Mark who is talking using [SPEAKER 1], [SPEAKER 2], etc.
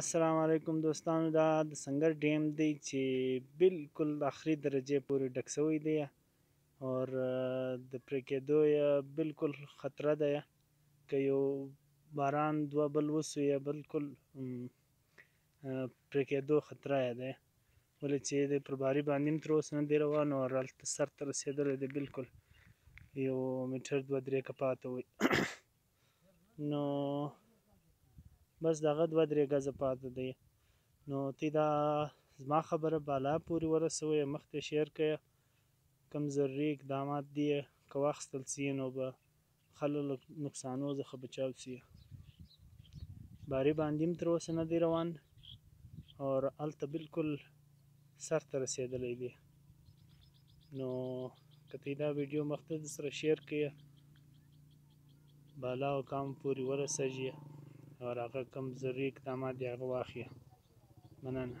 [SPEAKER 1] السلام علیکم دوستانو دا د سنګر ډیم دی چې بالکل اخري درجه پورې ډک شوی دی او د پرې کېدو یې بالکل خطره ده که یو باران دوه بل وسو یې بالکل پرې کېدو خطره یې ده ولې چې د پر باري باندې هم تر اوسه نه دی روان او هلته سر ته رسېدلی دی بلکل یو میټر دوه درې که پاته وي نو بس دغه دوه درې ګزه پاتې دی نو تی دا زما خبره بالا پورې ورسوي مخ ته شیر کړئ کم ضروري اقدامات دي که واخیستل سي نو به خلک نقصانو څخه بچاو سي باري باندې هم تر اوسه نه دی روان او هلته بالکل سر ته رسېدلی دی نو که ته دا ویډیو مخته سره شیر کړئ بالا او کام پوری ورسجی او راغه کم ضروری اقدامات دی هغه واخیه مننه.